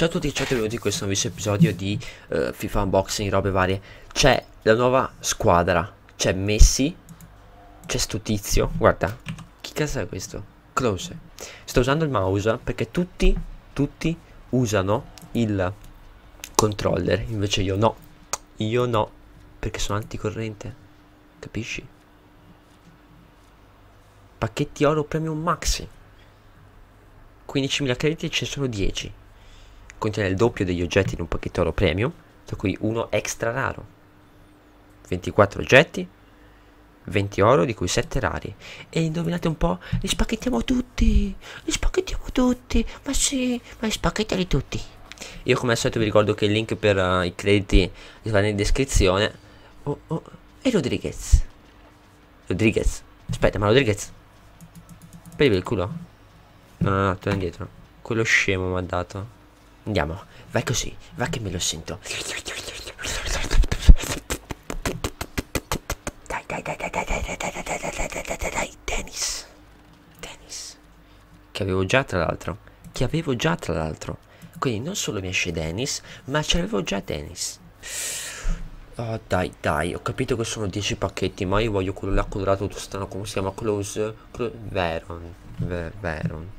Ciao a tutti e ciao a benvenuti in questo nuovo episodio di uh, FIFA Unboxing, robe varie. C'è la nuova squadra. C'è Messi C'è sto tizio, guarda Chi cazzo è questo? Close. Sto usando il mouse perché tutti, tutti usano il controller. Invece io no. Io no Perché sono anticorrente. Capisci? Pacchetti oro premium maxi. 15.000 crediti ce ne sono 10 contiene il doppio degli oggetti in un pacchetto oro premium, tra cui uno extra raro. 24 oggetti, 20 oro, di cui 7 rari. E indovinate un po', li spacchettiamo tutti! Li spacchettiamo tutti! Ma sì, ma li spacchettali tutti! Io come al solito vi ricordo che il link per uh, i crediti sarà in descrizione. Oh, oh, e Rodriguez. Rodriguez. Aspetta, ma Rodriguez. Prendi il culo? No, no, no, torna indietro. Quello scemo mi ha dato. Andiamo, vai così, va che me lo sento. Dai, dai, dai, dai, dai, dai, dai, dai, dai, dai, dai, dai, dai, dai, Dennis. Dennis. Che avevo già tra l'altro. Che avevo già tra l'altro. Quindi non solo mi esce Dennis, ma ce l'avevo già Dennis. Oh dai dai, ho capito che sono 10 pacchetti, ma io voglio quello là colorato tutto strano, come si chiama? Close, close Veron, Ver, Veron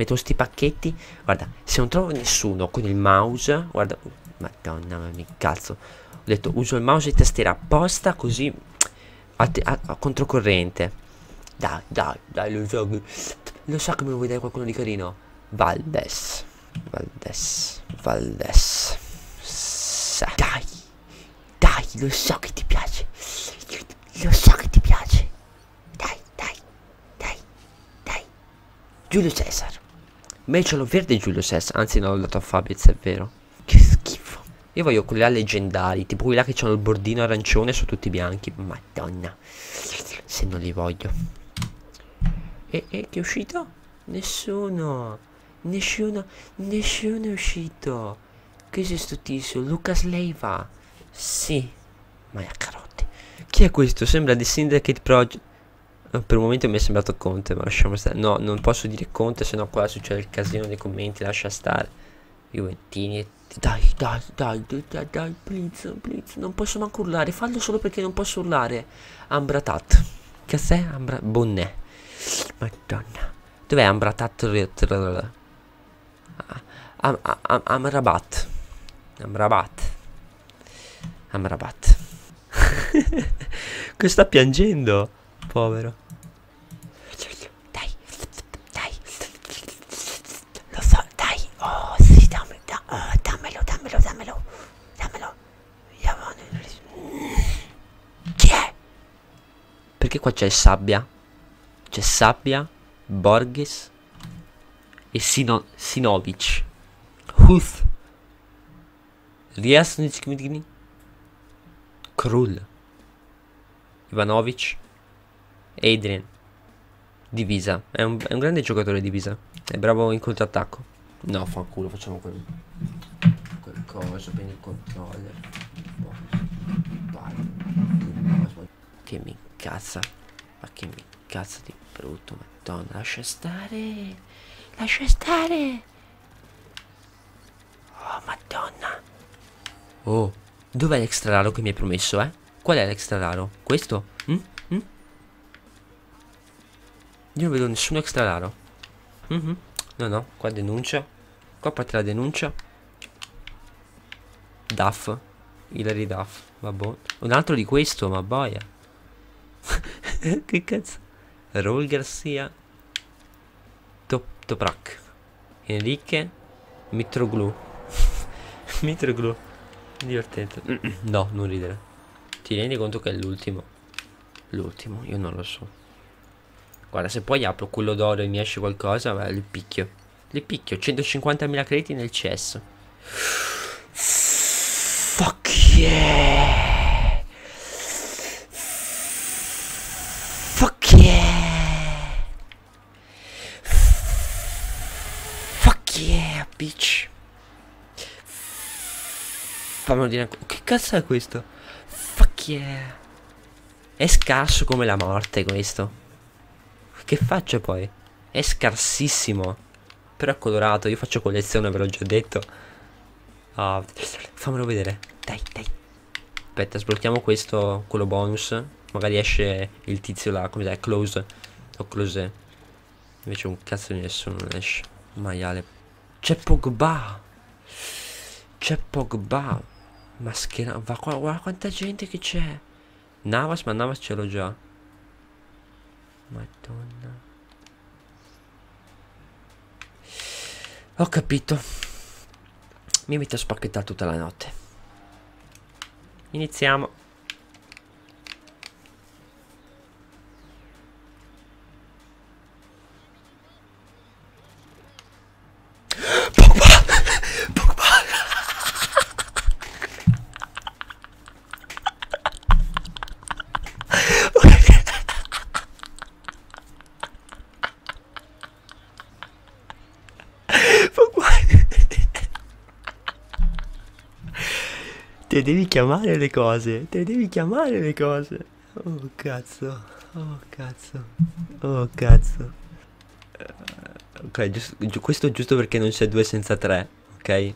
metto sti pacchetti guarda se non trovo nessuno con il mouse guarda madonna mi cazzo ho detto uso il mouse e tastiera apposta così a, a, a controcorrente. Dai dai dai lo so lo so che me lo vuoi dare qualcuno di carino. Valdes Valdes Valdes. Sa. dai dai lo so che ti piace lo so che ti piace. Dai dai dai dai. Giulio Cesar Me ce l'ho verde Giulio Cesar, anzi non l'ho dato a Fabio, è vero. Che schifo. Io voglio quelli là leggendari, tipo quelli là che hanno il bordino arancione su tutti bianchi. Madonna. Se non li voglio. E, e che è uscito? Nessuno. Nessuno. Nessuno è uscito. Che è sto tizio? Lucas Leiva. Sì. Ma è a carote. Chi è questo? Sembra The Syndicate Project. Per un momento mi è sembrato Conte, ma lasciamo stare. No, non posso dire Conte, sennò qua succede il casino nei commenti, lascia stare. Juventini. Dai, dai, dai, dai, dai, dai, please, please. Non posso manco urlare, fallo solo perché non posso urlare. Ambratat. Sei? Ambra... Bonnet. Madonna. Dov'è Ambratat? Am, am, Amrabat. Amrabat. Amrabat. Che sta piangendo? Povero. Dai, dai. Lo so, dai. Oh, sì, dammi, da, oh, dammelo, dammelo, dammelo. Dammelo. Chi è? Perché qua c'è sabbia? C'è sabbia, Borges e Sino Sinovic. Huth. Riasnic Krull. Ivanovic. Adrian. Divisa. È un, è un grande giocatore divisa. È bravo in contrattacco. No, fa culo, facciamo quel, quel coso, prendi il controller. Incazza. Ma che incazza di brutto, madonna. Lascia stare. Lascia stare. Oh, madonna. Oh, dov'è l'extra raro che mi hai promesso, eh? Qual è l'extra raro? Questo? Mm? Io non vedo nessun extra raro. Mm -hmm. No, no, qua denuncia. Qua parte la denuncia. Duff. Hilary Duff. Vabbè. Un altro di questo, ma boia. che cazzo. Raul Garcia. Top, Toprak. Enrique. Mitroglu. Mitroglu. Divertente. no, non ridere. Ti rendi conto che è l'ultimo? L'ultimo, io non lo so. Guarda, se poi apro quello d'oro e mi esce qualcosa, beh, li picchio. Li picchio. 150.000 crediti nel cesso. Fuck yeah! Fuck yeah! Fuck yeah, bitch! Fammi dire ancora. Che cazzo è questo? Fuck yeah! È scarso come la morte questo. Che faccio poi? È scarsissimo. Però è colorato, io faccio collezione, ve l'ho già detto. Ah, fammelo vedere. Dai, dai. Aspetta, sblocchiamo questo, quello bonus. Magari esce il tizio là, come dai, close. O close. Invece un cazzo di nessuno esce. Maiale. C'è Pogba. C'è Pogba. Maschera. Va qua, guarda quanta gente che c'è. Navas, ma Navas ce l'ho già. Madonna. Ho capito. Mi metto a spacchettare tutta la notte. Iniziamo. Te devi chiamare le cose, te devi chiamare le cose. Oh cazzo, oh cazzo, oh cazzo. Uh, ok, giusto, gi questo è giusto perché non c'è due senza tre, ok? E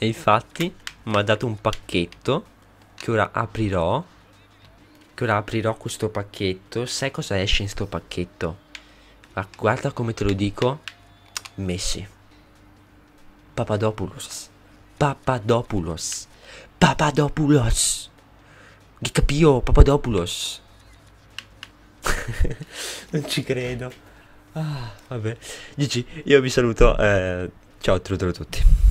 infatti mi ha dato un pacchetto che ora aprirò. Che ora aprirò questo pacchetto. Sai cosa esce in sto pacchetto? Ma guarda come te lo dico. Messi. Papadopoulos. Papadopoulos. Papadopoulos. Che capio, Papadopoulos. non ci credo. Ah, vabbè. Gigi, io vi saluto. Eh, ciao a tutti.